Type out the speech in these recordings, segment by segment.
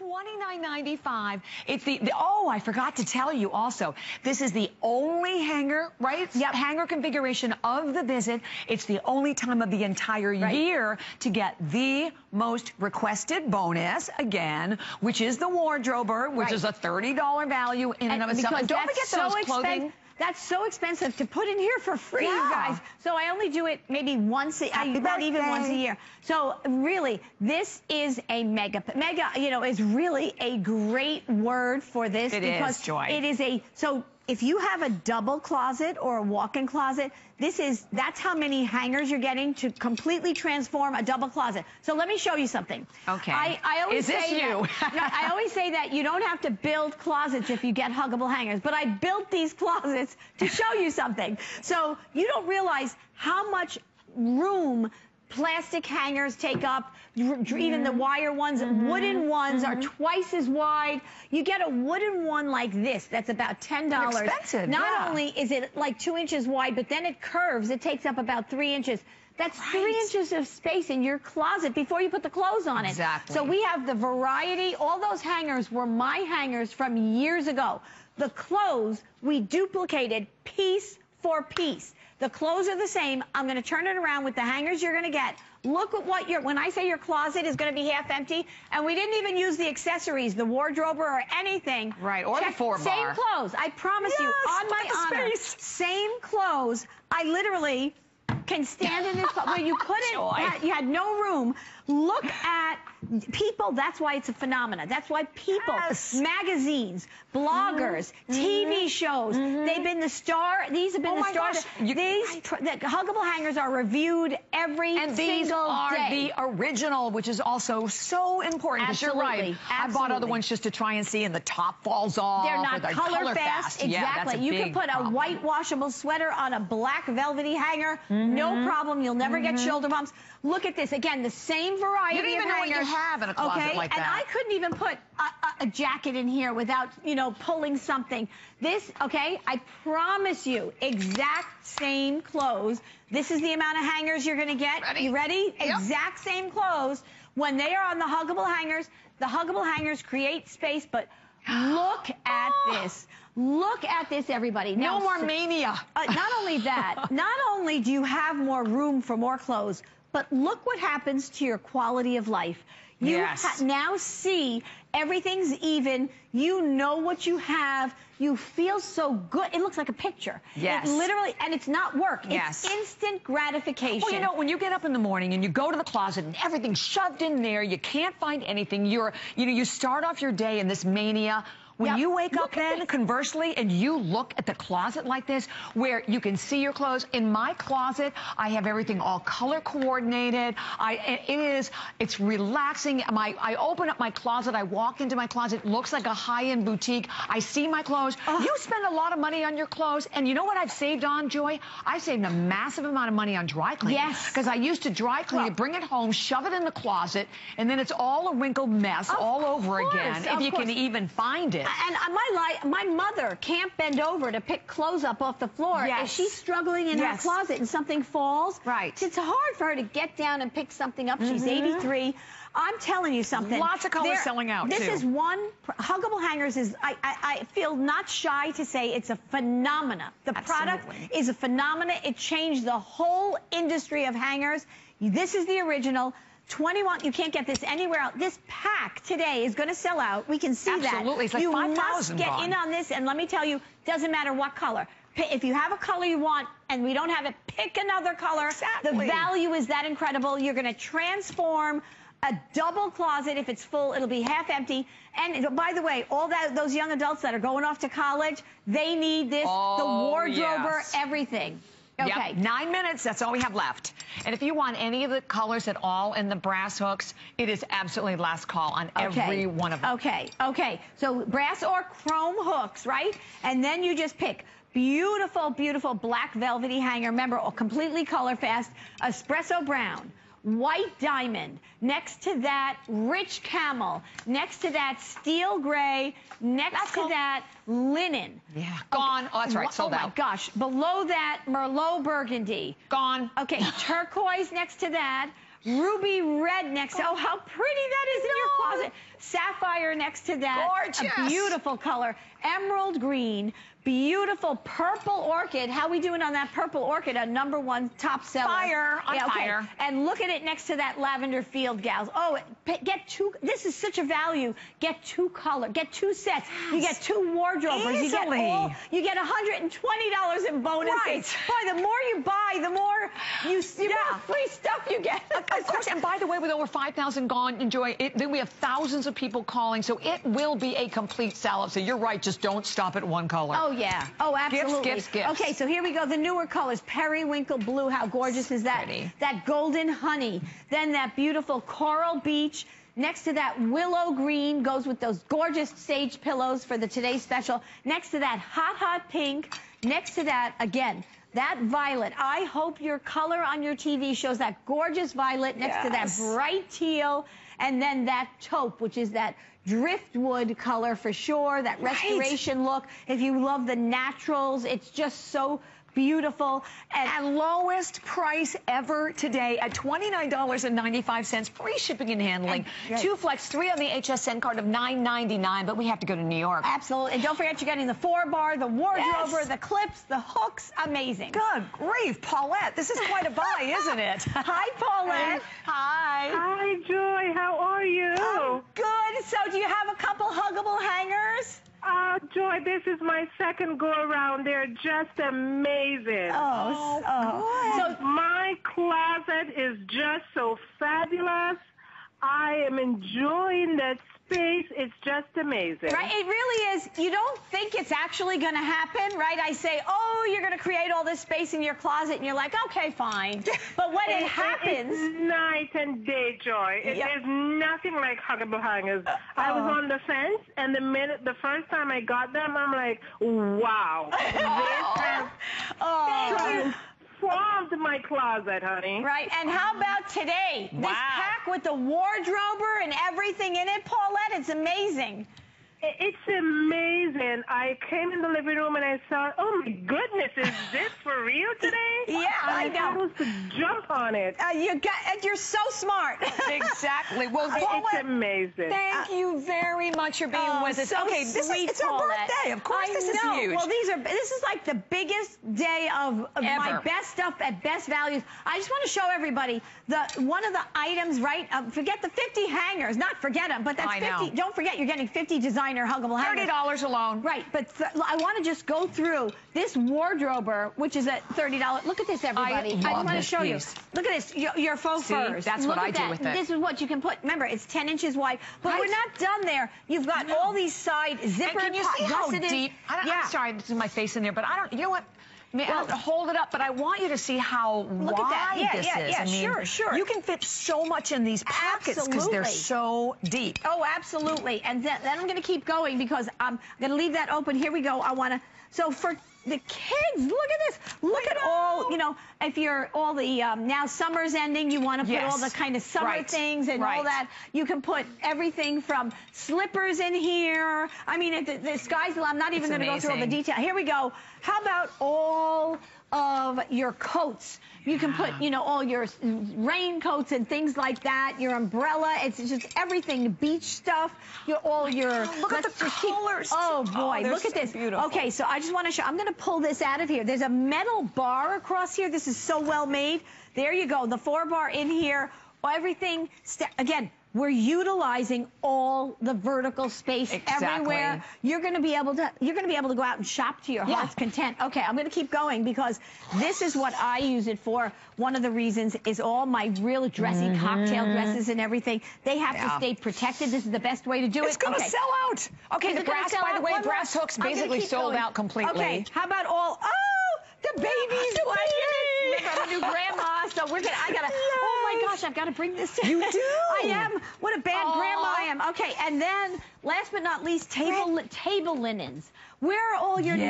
$29.95. It's the, the, oh, I forgot to tell you also, this is the only hanger, right? Yep. Hanger configuration of the visit. It's the only time of the entire right. year to get the most requested bonus, again, which is the wardrober, which right. is a $30 value in and, and of itself. And don't forget so those clothing. That's so expensive to put in here for free, yeah. you guys. So I only do it maybe once, a, not even once a year. So really, this is a mega. Mega, you know, is really a great word for this. It because is, Joy. It is a, so if you have a double closet or a walk-in closet, this is, that's how many hangers you're getting to completely transform a double closet. So let me show you something. Okay. I, I always is this say you? That, no, I always say that you don't have to build closets if you get huggable hangers, but I built these closets to show you something. So you don't realize how much room plastic hangers take up, even the wire ones. Mm -hmm. Wooden ones mm -hmm. are mm-hmm. twice as wide. You get a wooden one like this, that's about $10. Expensive, Not yeah. only is it like two inches wide, but then it curves. It takes up about three inches. That's right. three inches of space in your closet before you put the clothes on it. Exactly. So we have the variety. All those hangers were my hangers from years ago. The clothes, we duplicated piece for piece. The clothes are the same. I'm going to turn it around with the hangers you're going to get. Look at what your, when I say your closet is going to be half empty, and we didn't even use the accessories, the wardrobe or anything. Right, or Check, the four bar. Same clothes. I promise yes, you, on my honor. Space. Same clothes. I literally can stand in this, where you couldn't, you had no room. Look at people, that's why it's a phenomenon. That's why people, yes. magazines, bloggers, mm -hmm. TV mm-hmm. shows, mm -hmm. they've been the star, these have been oh the stars. You, these, the huggable hangers are reviewed every and these are day. the original, which is also so important. Absolutely. You're right. Absolutely. I bought other ones just to try and see, and the top falls off. They're not they're color, color fast. fast. Exactly. Yeah, you can put problem. a white washable sweater on a black velvety hanger. Mm -hmm. No problem. You'll never get Mm-hmm. shoulder bumps. Look at this. Again, the same variety you don't even of hangers. Have in a closet okay? like that. And I couldn't even put a, a, a, jacket in here without, you know, pulling something. This, okay, I promise you, exact same clothes. This is the amount of hangers you're going to get. Ready? You ready? Yep. Exact same clothes. When they are on the huggable hangers, the huggable hangers create space, but look at this. Look at this, everybody. Now, no more mania. Uh, not only that, not only do you have more room for more clothes, but look what happens to your quality of life. You yes. now see everything's even. You know what you have. You feel so good. It looks like a picture. Yes. It literally, and it's not work. Yes. It's instant gratification. Well, you know, when you get up in the morning and you go to the closet and everything's shoved in there, you can't find anything. You're, you know, you start off your day in this mania. When yep. you wake look up then, conversely, and you look at the closet like this, where you can see your clothes. In my closet, I have everything all color coordinated. I, it is, it's relaxing. My, I open up my closet, I walk into my closet, looks like a high-end boutique. I see my clothes. Oh. You spend a lot of money on your clothes, and you know what I've saved on, Joy? I saved a massive amount of money on dry cleaning. Yes. Because I used to dry clean well, it, bring it home, shove it in the closet, and then it's all a wrinkled mess all over course, again, if you course. can even find it. And my my mother can't bend over to pick clothes up off the floor. Yes. If she's struggling in yes. her closet and something falls, right. it's hard for her to get down and pick something up. Mm -hmm. She's 83. I'm telling you something. Lots of colors selling out, This too. is one, Huggable Hangers is, I, I, I, feel not shy to say it's a phenomena. The Absolutely. product is a phenomena. It changed the whole industry of hangers. This is the original. 21, you can't get this anywhere else. This pack today is going to sell out. We can see Absolutely. that. Absolutely. It's like you 5,000 must get gone. in on this, and let me tell you, doesn't matter what color. If you have a color you want and we don't have it, pick another color. Exactly. The value is that incredible. You're going to transform a double closet. If it's full, it'll be half empty. And by the way, all that those young adults that are going off to college, they need this. Oh, the wardrobe, yes. everything. Okay. Yep. Nine minutes, that's all we have left. And if you want any of the colors at all in the brass hooks, it is absolutely last call on okay. every one of them. Okay, okay. So brass or chrome hooks, right? And then you just pick beautiful, beautiful black velvety hanger. Remember, completely color fast. Espresso brown white diamond. Next to that, rich camel. Next to that, steel gray. Next that's to that, linen. Yeah, gone. Okay. Oh, that's right, sold oh out. Oh, my gosh. Below that, Merlot burgundy. Gone. Okay, turquoise next to that. ruby red next oh, how pretty that is in your closet. Sapphire next to that. Gorgeous. A beautiful color. Emerald green. Beautiful purple orchid. How we doing on that purple orchid? A number one top seller. Fire, on yeah, okay. fire. And look at it next to that lavender field, gals. Oh, get two. This is such a value. Get two color. Get two sets. You get two wardrobes. You get all. You get $120 in bonuses. Right. Boy, the more you buy, the more you, the Yeah. more free stuff you get. Of course, and by the way, with over 5,000 gone, enjoy it. Then we have thousands of people calling, so it will be a complete sell-out. So you're right, just don't stop at one color. Oh, yeah. Oh, absolutely. gifts, gifts. gifts. Okay, so here we go. The newer colors. Periwinkle blue. How gorgeous is that? Pretty. That golden honey. Then that beautiful coral beach. Next to that willow green goes with those gorgeous sage pillows for the Today Special. Next to that hot, hot pink. Next to that, again, that violet. I hope your color on your TV shows that gorgeous violet next to that bright teal. And then that taupe, which is that driftwood color for sure, that Right. restoration look. If you love the naturals, it's just so beautiful. And And lowest price ever today at $29.95, free shipping and handling. And- right. Two flex, three on the HSN card of $9.99, but we have to go to New York. absolutely. And don't forget, you're getting the four bar, the wardrobe, Yes. the clips, the hooks. Amazing. Good grief, Paulette, this is quite a buy, isn't it? Hi, Paulette. Hi. Hi, Joy. How are you? Oh, good. So, do you have a couple huggable hangers? Uh, Joy, this is my second go around. They're just amazing. Oh, oh. So, My closet is just so fabulous. I am enjoying that space. It's just amazing. Right, it really is. You don't think it's actually going to happen, right? I say, oh, you're going to create all this space in your closet, and you're like, okay, fine. But when it happens, It's night and day, Joy. It, Yep. There's nothing like huggable hangers. Uh, I was oh. on the fence, and the minute, the first time I got them, I'm like, wow. This has transformed my closet, honey. right. And how about today? This pack with the wardrober and everything in it, Paulette, it's amazing. I- It's amazing. I came in the living room and I saw, oh my goodness, is this for real today? Yeah, I And know. was to jump on it. Uh, you got, and you're so smart. exactly. Well, It's Paulette, amazing. thank you very much for being Oh, with us. so okay, this sweet, is it's our Paulette. birthday. Of course, I this know. is huge. Well, these are this is like the biggest day of, of my Ever. best stuff at best values. I just want to show everybody the one of the items. Right, uh, forget the 50 hangers. Not forget them, but that's I 50. know. Don't forget, you're getting 50 designer huggable Thirty dollars alone. Right, but th- I want to just go through this wardrober, which is at $30. Look at this, everybody. I, just want to show piece. you. Look at this, your, your faux See, furs. that's Look what at I do that. with it. This is what you can put. Remember, it's 10 inches wide, but Right. we're not done there. You've got No. all these side And zipper can you see how deep? I don't, yeah. I'm sorry, this is my face in there, but I don't. You know what? I mean, I Well- hold it up, but I want you to see how Look at wide that. Yeah, this yeah, is. yeah, I mean, sure, sure. You can fit so much in these pockets because they're so deep. Oh, absolutely. And then, then I'm going to keep going because I'm going to leave that open. Here we go. I want to. So for the kids, look at this. Look at all, you know, if you're all the, um, now summer's ending, you want to put Yes. all the kind of summer Right. things and all that. You can put everything from slippers in here. I mean, the, the sky's, I'm not even going to go through all the detail. Here we go. How about all of your coats? You can put, you know, all your raincoats and things like that, your umbrella. It's just everything, beach stuff, your all your. Look at the just keep- colors, oh boy, Oh, look at so this. beautiful. Okay, so I just want to show. I'm going to pull this out of here. There's a metal bar across here. This is so well made. There you go. The four bar in here. Everything. Again. We're utilizing all the vertical space Exactly. everywhere. You're going to be able to. You're going to be able to go out and shop to your Yeah. heart's content. Okay, I'm going to keep going because this is what I use it for. One of the reasons is all my real dressy mm-hmm. cocktail dresses and everything. They have. Yeah. to stay protected. This is the best way to do It's it. It's going to okay. sell out. Okay, Is the brass, by the way, brass hooks basically sold going. out completely. Okay, how about all? Oh, the baby's The baby. I'm a new grandma, so we're gonna. I gotta. Oh my gosh, I've got to bring this. To, You do. I am. What a bad Aw. grandma I am. Okay, and then last but not least, table li- table linens. Where are all your Yes.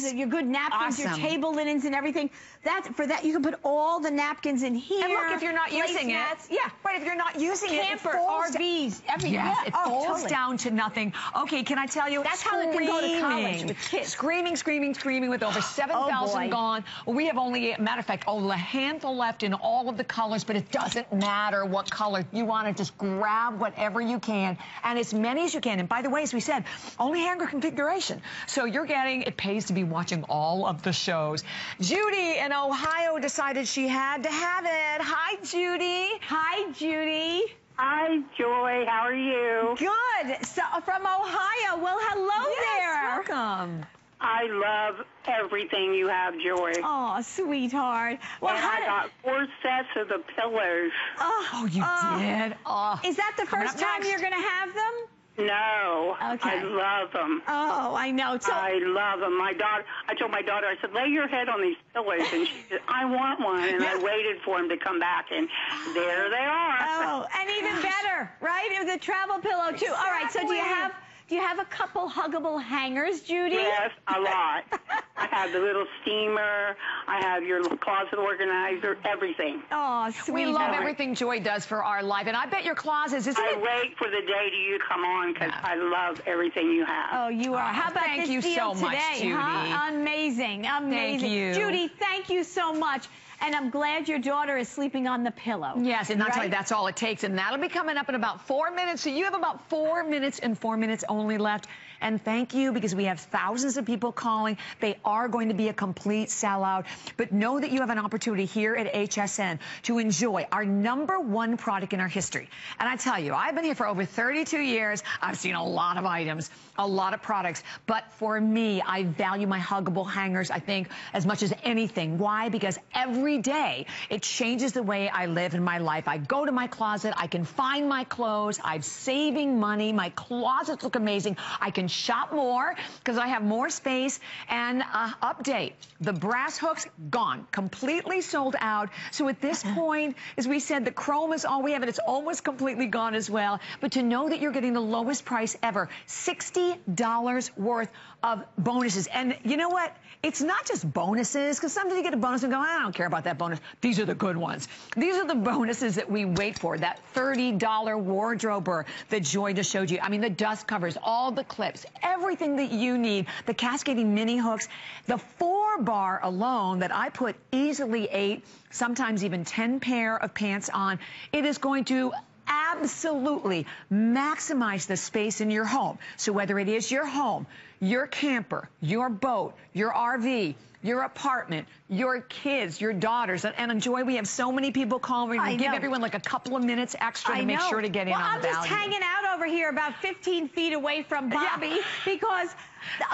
napkins, your good napkins, your table linens and everything? That for that you can put all the napkins in here. And look, if you're not using placemats. it, yeah, right. If you're not using Camper, it, it falls RVs, everything. Yes, Yeah, it oh, falls totally. down to nothing. Okay, can I tell you? That's how it can go to college with kids. Screaming, screaming, screaming with over 7,000 boy. gone. We have only, matter of fact, only a handful left in all of the colors, but it doesn't matter what color. You want to just grab whatever you can and as many as you can. And by the way, as we said, only hanger configuration. So you're getting, it pays to be watching all of the shows. Judy in Ohio decided she had to have it. Hi, Judy. Hi, Judy. Hi, Joy. How are you? Good. So uh, from Ohio. Well, hello there. welcome. I love everything you have, Joy. Oh, sweetheart. Well, and I did- got four sets of the pillows. oh, Oh, you oh. did? Oh. Is that the Coming first time next. you're going to have them? No, Okay. I love them. Oh, I know. So, I love them. My daughter, I told my daughter, I said, lay your head on these pillows, and she said, I want one, and I waited for him to come back, and there they are. oh, and even better, right? It was a travel pillow too. All right. So, do you have do you have a couple huggable hangers, Judy? Yes, a lot. I have the little steamer. I have your little closet organizer. Everything. Oh, We sweetheart. love everything Joy does for our life. And I bet your closets, isn't I it? wait for the day to you come on because Yeah. I love everything you have. Oh, you are. Oh, How about thank this you deal so much, today, huh? Judy. Amazing, amazing. you. Judy, thank you so much. And I'm glad your daughter is sleeping on the pillow. Yes, and that's Right? why that's all it takes. And that'll be coming up in about four minutes. So you have about four minutes and four minutes only left. And thank you because we have thousands of people calling. They are going to be a complete sellout. But know that you have an opportunity here at HSN to enjoy our number one product in our history. And I tell you, I've been here for over 32 years. I've seen a lot of items, a lot of products. But for me, I value my huggable hangers, I think, as much as anything. Why? Because every day it changes the way I live in my life. I go to my closet, I can find my clothes, I'm saving money, my closets look amazing. I can shop more because I have more space. And uh, update, the brass hooks gone, completely sold out. So at this point, as we said, the chrome is all we have and it's almost completely gone as well. But to know that you're getting the lowest price ever, $60 worth of bonuses. And you know what? It's not just bonuses, because sometimes you get a bonus and go, I don't care about that bonus. These are the good ones. These are the bonuses that we wait for. That $30 wardrober that Joy just showed you. I mean, the dust covers, all the clips, everything that you need, the cascading mini hooks, the four bar alone that I put easily eight, sometimes even 10 pair of pants on. It is going to absolutely maximize the space in your home. So whether it is your home, your camper, your boat, your RV, your apartment, your kids, your daughters, and, and enjoy. We have so many people calling. I We give know. everyone like a couple of minutes extra I to make know. sure to get in well, on I'm the just value. hanging out over here about 15 feet away from Yeah. Bobby because,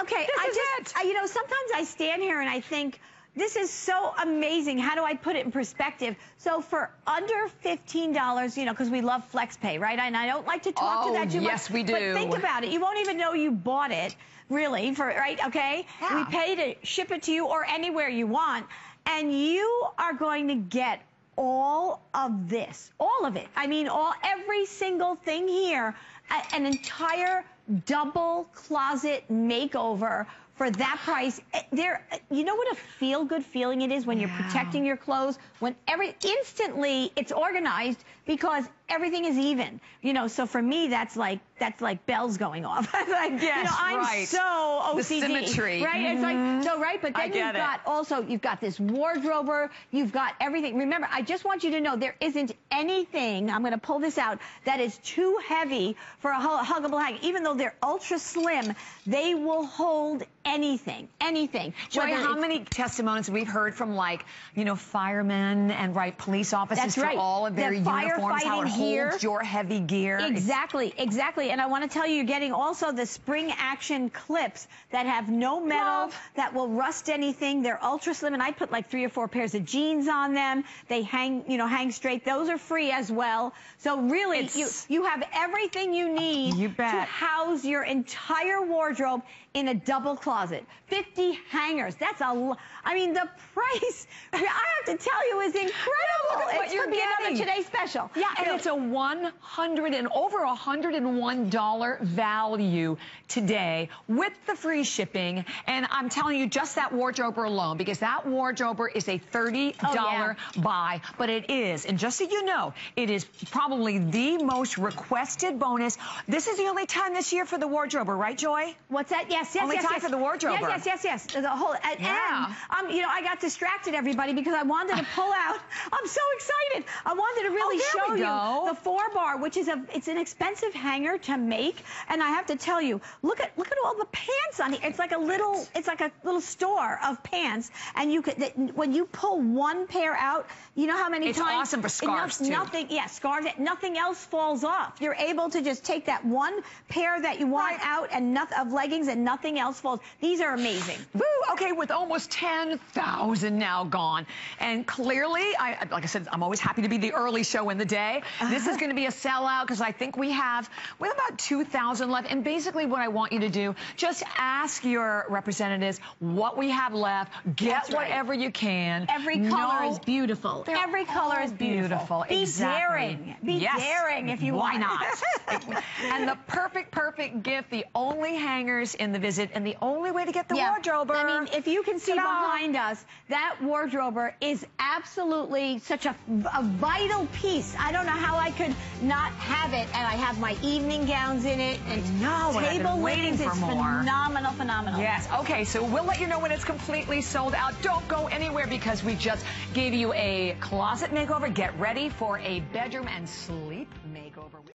okay, This I just. I, you know, sometimes I stand here and I think, this is so amazing. How do I put it in perspective? So for under $15, you know, because we love flex pay, right? And I don't like to talk Oh, to that too much. yes, we do. But think about it. You won't even know you bought it, really, for right? Okay? Yeah. We pay to ship it to you or anywhere you want. And you are going to get all of this, all of it. I mean, all every single thing here, a- an entire double closet makeover for that price. Eh, There, eh, you know what a feel good feeling it is when you're protecting your clothes, when every instantly it's organized because everything is even. You know, so for me that's like that's like bells going off. like, you Yes, know, I'm right. so The symmetry. right? It's like mm-hmm. so right, but then you've it. got also you've got this wardrober, you've got everything. Remember, I just want you to know there isn't anything. I'm going to pull this out that is too heavy for a hu- huggable hang. Even though they're ultra slim, they will hold anything, anything. Joy, how many testimonies we've heard from like, you know, firemen and right police officers That's for all of their The uniforms, how it gear. holds your heavy gear. Exactly, exactly. And I want to tell you, you're getting also the spring action clips that have no metal, Love. that will rust anything. They're ultra slim, and I put like three or four pairs of jeans on them. They hang, you know, hang straight. Those are free as well. So really, you you have everything you need You to house your entire wardrobe in a double closet. 50 hangers. That's a. I mean, the price. I have to tell you is incredible. look at what It's you're could be another getting. today special. Yeah, and it's a 100 and over a $101 value today with the free shipping. And I'm telling you, just that wardrober alone, because that wardrober is a $30 Oh, yeah. buy, but it is, and just so you know, it is probably the most requested bonus. This is the only time this year for the wardrober, right, Joy? What's that? Yes, yes, Only yes, time yes. for the wardrober. Yes, yes, yes, yes. The whole and, Yeah. and um, you know, I got distracted, everybody, because I wanted to pull out. I'm so excited. I wanted to really Oh, show you the four bar, which is a it's an expensive hanger to make, and I have to tell you, look at look at all the pants on here. It's like a little it's like a little store of pants, and you could when you pull one pair out, you know how many It's times awesome for scarves, enough- too. Nothing, yeah, scarves. Nothing else falls off. You're able to just take that one pair that you want Right. out and nothing of leggings and nothing else falls. These are amazing. Woo, okay, with almost 10,000 now gone. And clearly, I, like I said, I'm always happy to be the early show in the day. This is uh-huh. going to be a sellout because I think we have, we have about 2,000 left. And basically what I want you to do, just ask your representatives what we have left. Get right. whatever you can. Every color No- is beautiful. Every color is beautiful. Be Exactly. daring. Be Yes. daring if you Why want. not? and the perfect, perfect gift, the only hangers in the visit and the only way to get the wardrober. I mean, if you can see behind us, that wardrober is absolutely such a, a vital piece. I don't know how I could not have it. And I have my evening gowns in it. And I've table waiting for It's more. phenomenal, phenomenal. Yes. Okay. So we'll let you know when it's completely sold out. Don't go anywhere because we just gave you a closet makeover. Get ready for a bedroom and sleep makeover.